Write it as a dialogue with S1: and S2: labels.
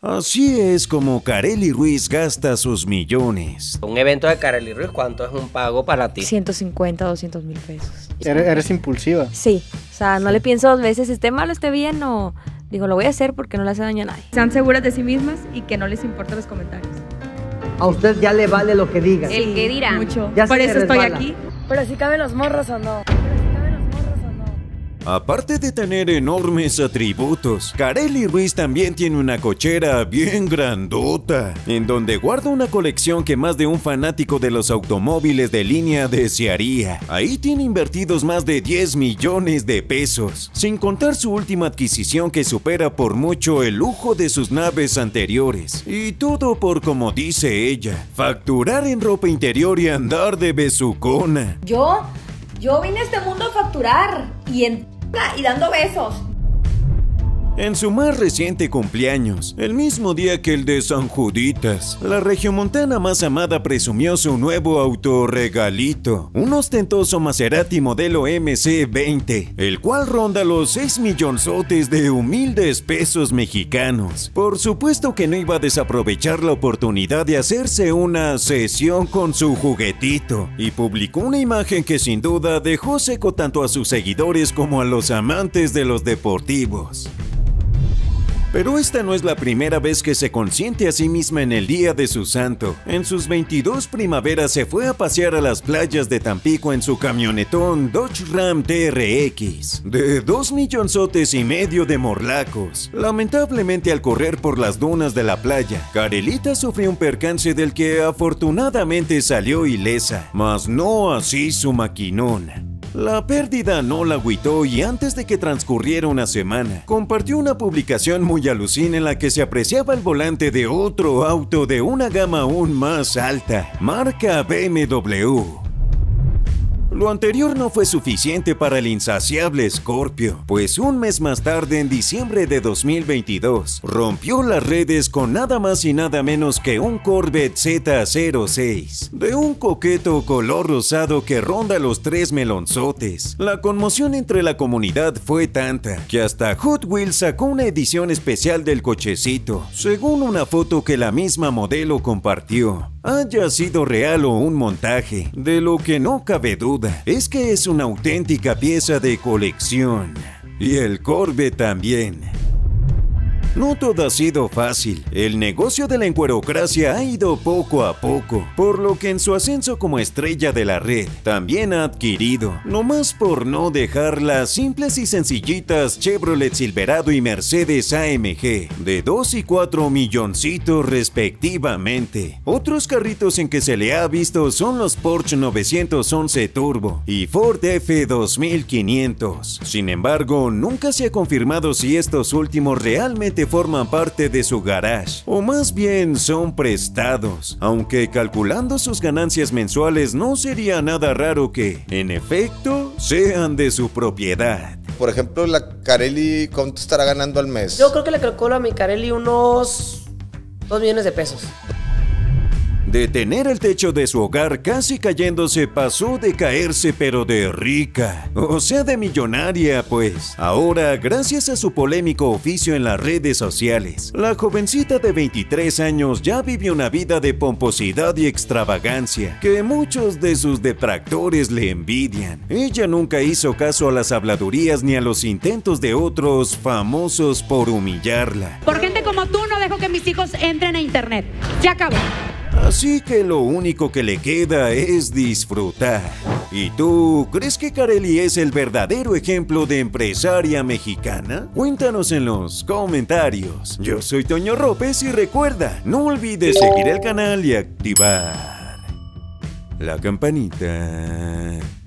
S1: Así es como Kareli Ruiz gasta sus millones.
S2: Un evento de Kareli Ruiz, ¿cuánto es un pago para ti?
S3: 150, 200 mil pesos.
S4: Eres, eres impulsiva.
S3: Sí, o sea, no le pienso dos veces, esté mal o esté bien, o digo, lo voy a hacer porque no le hace daño a nadie.
S5: Sean seguras de sí mismas y que no les importen los comentarios.
S6: A usted ya le vale lo que digan.
S5: El que dirá.
S3: Mucho.
S6: Ya
S5: Por eso estoy aquí.
S3: Pero si caben los morros o no.
S1: Aparte de tener enormes atributos, Kareli Ruiz también tiene una cochera bien grandota, en donde guarda una colección que más de un fanático de los automóviles de línea desearía. Ahí tiene invertidos más de 10 millones de pesos, sin contar su última adquisición que supera por mucho el lujo de sus naves anteriores. Y todo por como dice ella, facturar en ropa interior y andar de besucona.
S7: Yo, yo vine a este mundo a facturar y en y dando besos.
S1: En su más reciente cumpleaños, el mismo día que el de San Juditas, la regiomontana más amada presumió su nuevo autorregalito, un ostentoso Maserati modelo MC20, el cual ronda los 6 millonzotes de humildes pesos mexicanos. Por supuesto que no iba a desaprovechar la oportunidad de hacerse una sesión con su juguetito, y publicó una imagen que sin duda dejó seco tanto a sus seguidores como a los amantes de los deportivos. Pero esta no es la primera vez que se consiente a sí misma en el día de su santo. En sus 22 primaveras se fue a pasear a las playas de Tampico en su camionetón Dodge Ram TRX, de 2 millonzotes y medio de morlacos. Lamentablemente al correr por las dunas de la playa, Carelita sufrió un percance del que afortunadamente salió ilesa, mas no así su maquinón. La pérdida no la agüitó y antes de que transcurriera una semana, compartió una publicación muy alucina en la que se apreciaba el volante de otro auto de una gama aún más alta, marca BMW. Lo anterior no fue suficiente para el insaciable Scorpio, pues un mes más tarde, en diciembre de 2022, rompió las redes con nada más y nada menos que un Corvette Z06, de un coqueto color rosado que ronda los tres melonzotes. La conmoción entre la comunidad fue tanta que hasta Hot Wheels sacó una edición especial del cochecito, según una foto que la misma modelo compartió. Haya sido real o un montaje, de lo que no cabe duda es que es una auténtica pieza de colección. Y el Corvette también. No todo ha sido fácil. El negocio de la encuerocracia ha ido poco a poco, por lo que en su ascenso como estrella de la red también ha adquirido, no más por no dejar las simples y sencillitas Chevrolet Silverado y Mercedes AMG de 2 y 4 milloncitos respectivamente. Otros carritos en que se le ha visto son los Porsche 911 Turbo y Ford F2500. Sin embargo, nunca se ha confirmado si estos últimos realmente forman parte de su garage, o más bien son prestados, aunque calculando sus ganancias mensuales no sería nada raro que, en efecto, sean de su propiedad.
S8: Por ejemplo, la Carelli, ¿cuánto estará ganando al mes?
S2: Yo creo que le calculo a mi Carelli unos 2 millones de pesos.
S1: De tener el techo de su hogar casi cayéndose pasó de caerse pero de rica, o sea de millonaria pues. Ahora, gracias a su polémico oficio en las redes sociales, la jovencita de 23 años ya vive una vida de pomposidad y extravagancia que muchos de sus detractores le envidian. Ella nunca hizo caso a las habladurías ni a los intentos de otros famosos por humillarla.
S9: Por gente como tú no dejo que mis hijos entren a internet. Se acabó.
S1: Así que lo único que le queda es disfrutar. ¿Y tú crees que Carelli es el verdadero ejemplo de empresaria mexicana? Cuéntanos en los comentarios. Yo soy Toño Ropes y recuerda, no olvides seguir el canal y activar la campanita.